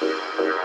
Música